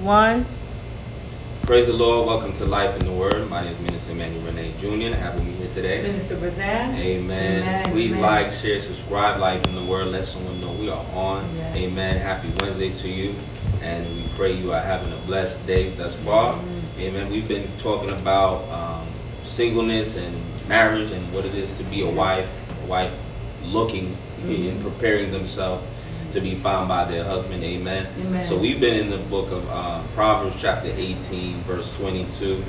One. Praise the Lord. Welcome to Life in the Word. My name is Minister Emmanuel Renee Jr. Having me here today. Minister Razan. Amen. Amen. Please Amen. like, share, subscribe. Life in the Word. Let someone know we are on. Yes. Amen. Happy Wednesday to you. And we pray you are having a blessed day thus far. Mm-hmm. Amen. We've been talking about um, singleness and marriage and what it is to be a Yes. wife, a wife looking Mhm. and preparing themselves to be found by their husband. Amen. Amen. So we've been in the book of uh, Proverbs, chapter 18, verse 22.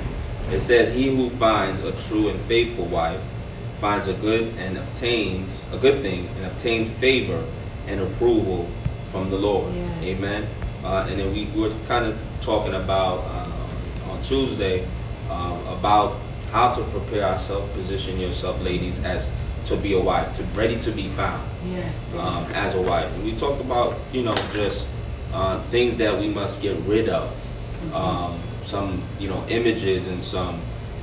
It says, "He who finds a true and faithful wife finds a good and obtains a good thing and obtains favor and approval from the Lord." Yes. Amen. Uh, and then we were kind of talking about uh, on Tuesday uh, about how to prepare ourselves, position yourself, ladies, as to be a wife, to ready to be found Yes. um, yes. as a wife. And we talked about, you know, just uh, things that we must get rid of. Mm-hmm. Um, some, you know, images and some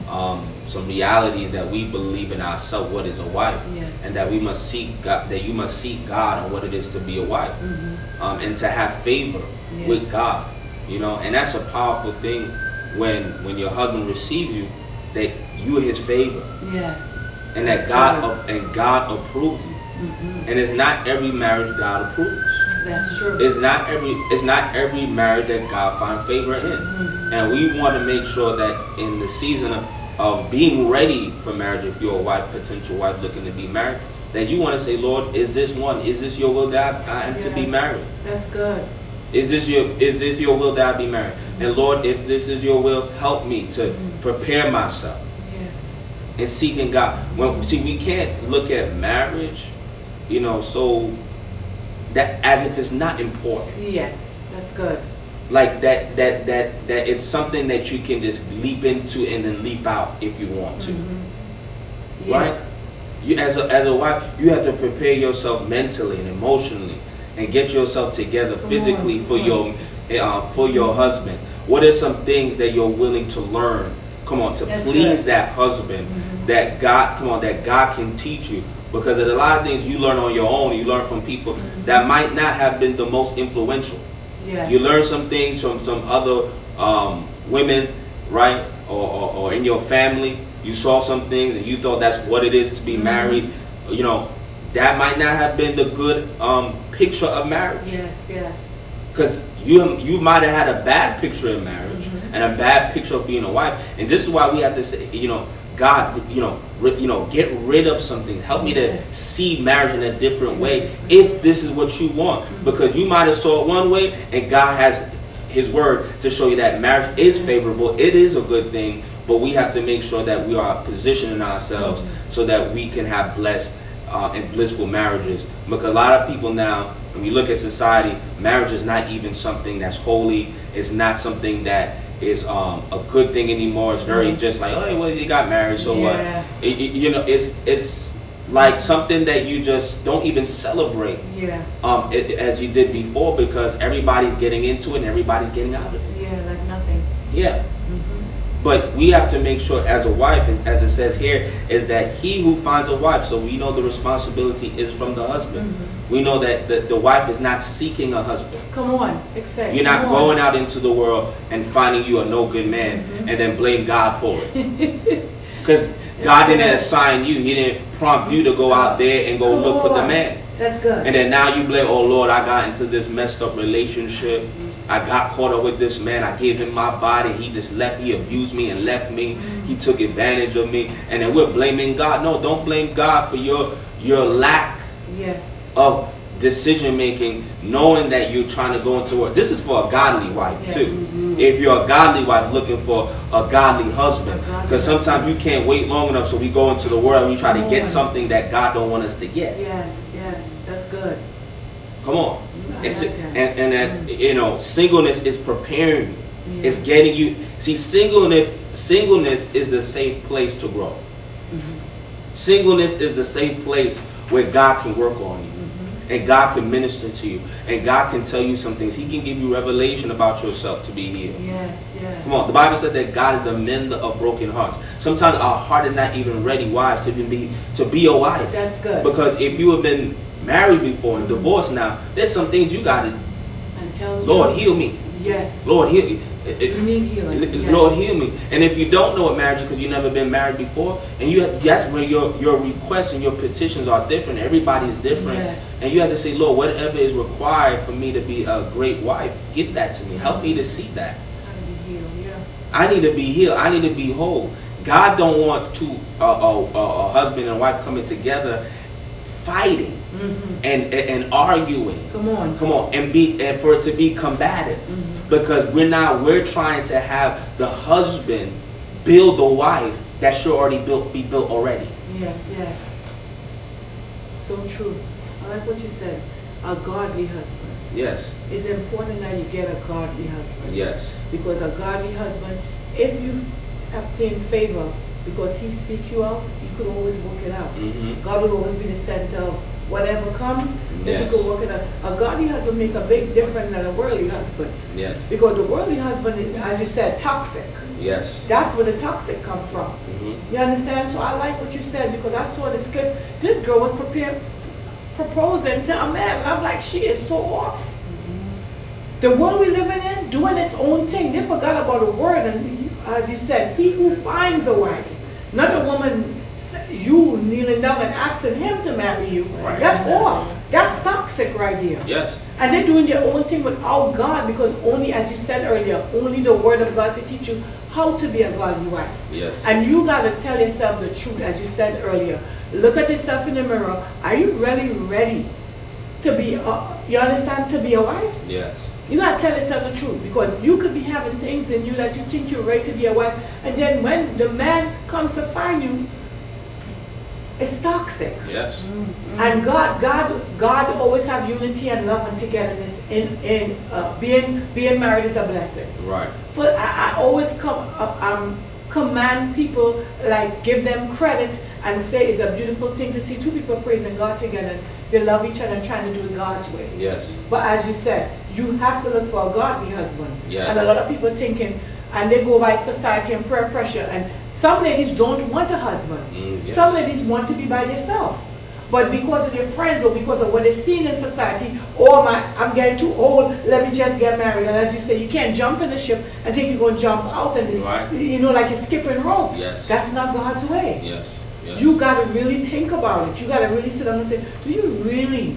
um, some realities that we believe in ourselves. What is a wife? Yes. And that we must seek God. That you must seek God on what it is to be a wife, Mhm. um, and to have favor with God. You know, and that's a powerful thing when when your husband receives you, that you are His favor, Yes. And that God and God approves you. Mhm. And it's not every marriage God approves. That's true. It's not every it's not every marriage that God finds favor in. Mhm. And we want to make sure that in the season of, of being ready for marriage, if you're a wife, potential wife looking to be married, that you want to say, Lord, is this one? Is this your will that I am to be married? That's good. Is this your is this your will that I be married? And Lord, if this is your will, help me to Mhm. prepare myself. And seeking God. When see, we can't look at marriage, you know, so that as if it's not important. Yes. That's good. Like that, that, that, that it's something that you can just leap into and then leap out if you want to, Mhm. Yeah. right? You as a as a wife, you have to prepare yourself mentally and emotionally, and get yourself together physically for your uh, for your husband. What are some things that you're willing to learn? Come on, to That's please good. that husband Mhm. that God, come on, that God can teach you. Because there's a lot of things you learn on your own. You learn from people Mhm. that might not have been the most influential. Yes. You learn some things from some other um, women, right? Or, or, or in your family. You saw some things and you thought that's what it is to be Mhm. married. You know, that might not have been the good um, picture of marriage. Yes. Yes. Because you you might have had a bad picture of marriage. And a bad picture of being a wife, and this is why we have to say, you know, God, you know, ri- you know, get rid of something. Help me to see marriage in a different way, if this is what you want. Because you might have saw it one way, and God has His word to show you that marriage is favorable. It is a good thing, but we have to make sure that we are positioning ourselves Mhm. so that we can have blessed uh, and blissful marriages. Because a lot of people now, when we look at society, marriage is not even something that's holy. It's not something that is um, a good thing anymore. It's very Mhm. just like, oh, well, you got married, so what? Yeah. It- it- you know, it's it's like something that you just don't even celebrate Yeah. um, it, as you did before because everybody's getting into it and everybody's getting out of it. Yeah. Like nothing. Yeah. Mhm. But we have to make sure, as a wife, as, as it says here, is that he who finds a wife, so we know the responsibility is from the husband. Mhm. We know that the, the wife is not seeking a husband. Come on. It. You're not Come on. going out into the world and finding you a no good man Mhm. and then blame God for it. Because God didn't assign you, He didn't prompt you to go out there and go Come look for the man. That's good. And then now you blame, oh Lord, I got into this messed up relationship. I got caught up with this man. I gave him my body. He just left. He abused me and left me. He took advantage of me. And then we're blaming God. No, don't blame God for your your lack yes. Of decision making, knowing that you're trying to go into work. This is for a godly wife Yes. too. If you're a godly wife looking for a godly husband, because sometimes you can't wait long enough, so we go into the world and we try to get something that God don't want us to get. Yes. Yes. That's good. Come on. I It's, like and that. and that you know, singleness is preparing you. It's getting you. See, singleness singleness is the safe place to grow. Mhm. Singleness is the safe place where God can work on you. And God can minister to you. And God can tell you some things. He can give you revelation about yourself to be healed. Yes, yes. Come on, the Bible said that God is the mender of broken hearts. Sometimes our heart is not even ready, wives, to be to be a wife. That's good. Because if you have been married before and divorced now, there's some things you gotta tell the Lord heal me. Yes. Lord heal me. You need healing. Yes. Lord heal me. And if you don't know what marriage is because you've never been married before, and you have, that's where your your requests and your petitions are different. Everybody's different. Yes. And you have to say, Lord, whatever is required for me to be a great wife, give that to me. Help me to see that. How to be healed, yeah. I need to be healed. I need to be whole. God don't want two uh, uh, uh, a husband and wife coming together, fighting Mm-hmm. and, and and arguing. Come on. Come on, and be and for it to be combative, Mhm. Because we're not we're trying to have the husband build the wife that should already built be built already. Yes, yes. So true. I like what you said. A godly husband. Yes, It's important that you get a godly husband. yes, Because a godly husband, if you obtain favor because he seek you out, you could always work it out. hmm God will always be the center of whatever comes, that Yes. you could work it out. A godly husband make a big difference than a worldly husband. yes, Because the worldly husband is, as you said, toxic. yes. That's where the toxic come from. hmm You understand? So I like what you said because I saw this clip. This girl was prepared proposing to a man. And I'm like, she is so off. The world we living in, doing its own thing. They forgot about the word. And as you said, he who finds a wife, not a woman, you kneeling down and asking him to marry you. Right. That's off. That's toxic right there. Yes, And they're doing their own thing without God because only, as you said earlier, only the word of God can teach you how to be a godly wife. yes, And you got to tell yourself the truth, as you said earlier. Look at yourself in the mirror. Are you really ready to be, a, you understand, to be a wife? yes, You got to tell yourself the truth because you could be having things in you that you think you're ready to be a wife. And then when the man comes to find you, it's toxic. yes, And God, God, God always have unity and love and togetherness in, in uh, being, being married is a blessing. right, For I, I always come uh, um, command people like give them credit and say it's a beautiful thing to see two people praising God together. They love each other and trying to do it God's way. yes, But as you said, you have to look for a godly husband. Yes. And a lot of people thinking, and they go by society and peer pressure. And some ladies don't want a husband. Mm, yes. Some ladies want to be by themselves. But because of their friends or because of what they're seeing in society, or my, I'm getting too old, let me just get married. And as you say, you can't jump in the ship and think you're going to jump out and this, Right. you know, like you're skipping rope. Yes. That's not God's way. yes, yes. You got to really think about it. You got to really sit down and say, do you really,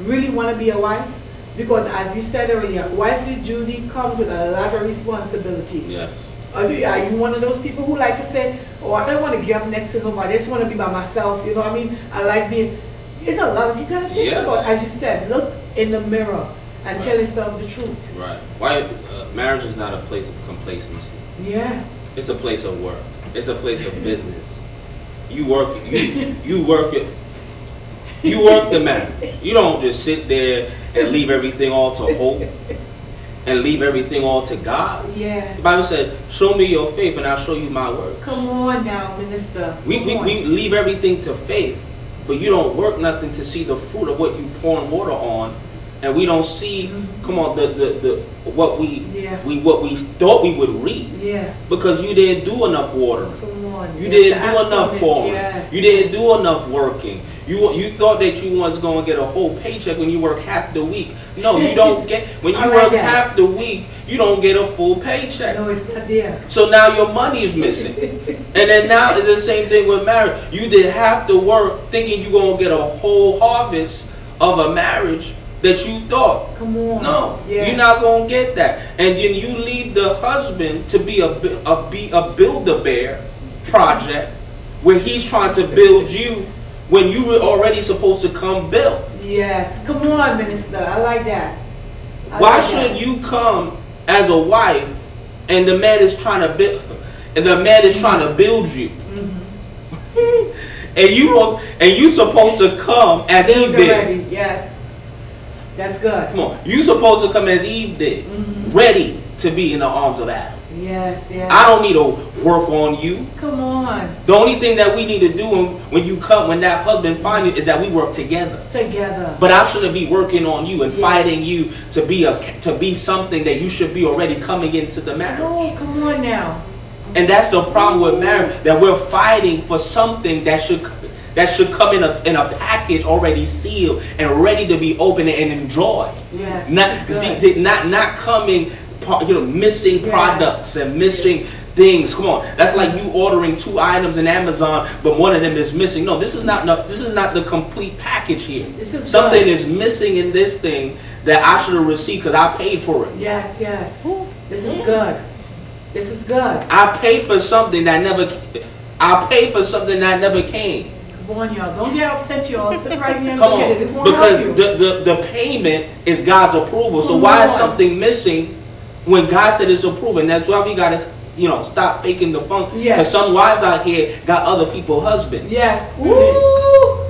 really want to be a wife? Because as you said earlier, wifely duty comes with a lot of responsibility. yes, Are you, are you one of those people who like to say, oh, I don't want to get up next to nobody. I just want to be by myself. You know what I mean? I like being, it's a lot you got to think Yes. about. As you said, look in the mirror and Right. tell yourself the truth. right. Why? Uh, marriage is not a place of complacency. Yeah. It's a place of work. It's a place of business. You work. You you work it. You work the marriage. You don't just sit there and leave everything all to hope and leave everything all to God. Yeah. The Bible said, "Show me your faith, and I'll show you my work. Come on now, minister. We, Come we, on. we leave everything to faith, but you don't work nothing to see the fruit of what you pouring water on, and we don't see. Mhm. Come on, the the, the what we Yeah. we what we thought we would reap Yeah. because you didn't do enough watering. Come on. You Yes, didn't do enough pouring. Yes. You didn't do enough working. You you thought that you was gonna get a whole paycheck when you work half the week. No, you don't get when you work half the week. You don't get a full paycheck. No, it's not there. So now your money is missing. And then now it's the same thing with marriage. You did half the work thinking you're going to get a whole harvest of a marriage that you thought. Come on. No, Yeah. you're not going to get that. And then you leave the husband to be a, a, be a build-a-bear project where he's trying to build you when you were already supposed to come built. Yes. Come on, minister. I like that. I Why like should that. you come as a wife and the man is trying to build and the man is trying to build you? and you and you supposed to come as Eve did. already. Yes. That's good. Come on, you supposed to come as Eve did, Mhm. ready to be in the arms of Adam. Yes, yes. I don't need to work on you. Come on. The only thing that we need to do when, when you come, when that husband find you, is that we work together. Together. But I shouldn't be working on you and Yes. fighting you to be a to be something that you should be already coming into the marriage. Oh, come on now. And that's the problem with marriage that we're fighting for something that should that should come in a in a package already sealed and ready to be opened and enjoyed. Yes. Not this is good. see, not not coming you know missing Yeah. products and missing things. Come on, that's like you ordering two items in Amazon, but one of them is missing. No, this is not no, this is not the complete package here. This is Something good. is missing in this thing that I should have received because I paid for it. Yes, yes. This is good. This is good. I paid for something that never. I paid for something that never came. Come on, y'all. Don't get upset, y'all. Sit right here and Come look on, at it. It won't help you. because the, the the payment is God's approval. So Come why is something missing when God said it's approved? And that's why we gotta, you know, stop faking the funk. Because Yes. some wives out here got other people husbands. Yes. Woo!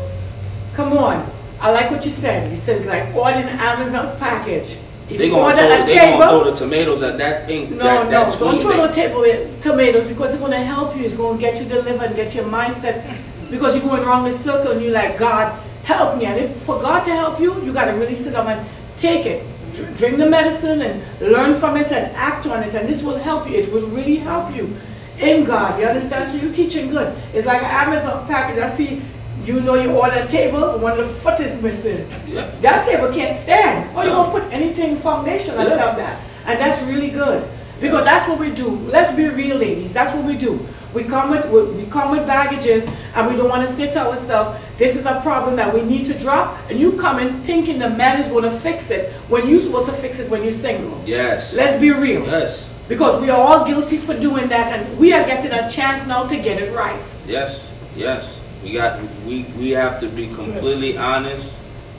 Come on. I like what you said. You said it's like order an Amazon package. If They you gonna order throw, a they gonna throw the tomatoes at that thing. no, that, no, that don't throw no table with tomatoes because it's going to help you. It's going to get you delivered and get your mindset because you're going wrong in circle and you're like, God, help me. And if for God to help you, you got to really sit down and take it. Dr- Drink the medicine and learn from it and act on it. And this will help you. It will really help you in God. You understand? So you're teaching good. It's like an Amazon package. I see, you know, you order a table, one of the foot is missing. Yeah. That table can't stand. Or you No. gonna put anything foundation on Yeah. top of that. And that's really good. Because that's what we do. Let's be real, ladies. That's what we do. We come with we come with baggages and we don't want to say to ourselves, this is a problem that we need to drop. And you come in thinking the man is gonna fix it when you're supposed to fix it when you're single. Yes. Let's be real. Yes. Because we are all guilty for doing that and we are getting a chance now to get it right. Yes, yes. We got we we have to be completely honest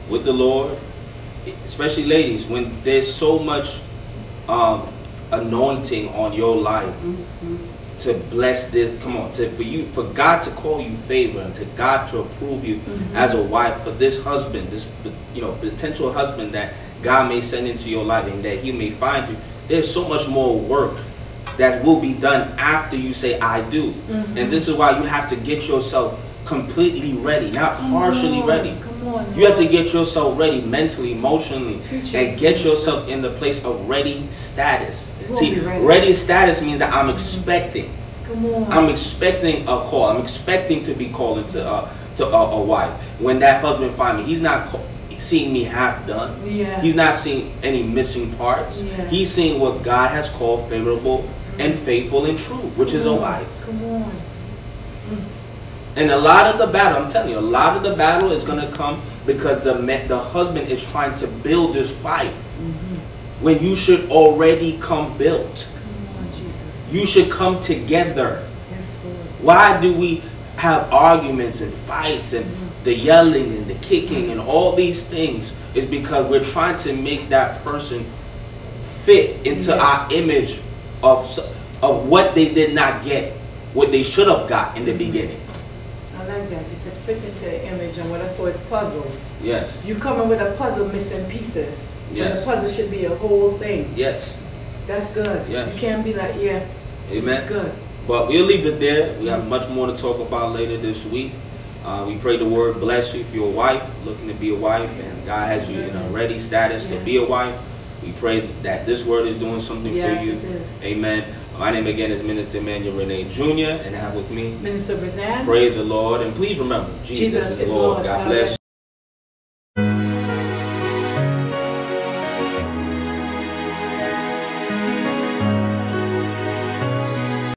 with the Lord, especially ladies. When there's so much um, anointing on your life to bless this. Come on, to for you for God to call you favor and to God to approve you as a wife for this husband, this you know potential husband that God may send into your life and that He may find you. There's so much more work that will be done after you say I do. And this is why you have to get yourself completely ready, not partially ready. You have to get yourself ready mentally, emotionally, and get yourself in the place of ready status. See, ready. status means that I'm expecting. Come on. I'm expecting a call. I'm expecting to be called into uh, to a, a wife. When that husband find me, he's not seeing me half done. Yeah. He's not seeing any missing parts. Yeah. He's seeing what God has called favorable and faithful and true, which is a Come on, wife. And a lot of the battle, I'm telling you, a lot of the battle is going to come because the the husband is trying to build his wife mm-hmm. when you should already come built. Come on, Jesus. You should come together. Yes, Lord. Why do we have arguments and fights and mm-hmm. the yelling and the kicking and all these things? Is because we're trying to make that person fit into Yeah. our image of of what they did not get, what they should have got in the mm-hmm. beginning. I like that. You said fit into the image, and what I saw is puzzle. Yes, You coming with a puzzle missing pieces. Yes. the puzzle should be a whole thing. yes, That's good. Yes. You can't be like, yeah, this amen. good. But we'll leave it there. We have much more to talk about later this week. Uh, we pray the word bless you if you're a wife, looking to be a wife, and God has you in a ready status to be a wife. We pray that this word is doing something Yes, for you. it is. Amen. My name again is Minister Emmanuel Renee Jr. and I have with me. Minister Brazan. Praise the Lord. And please remember, Jesus, Jesus is Lord. God God bless bless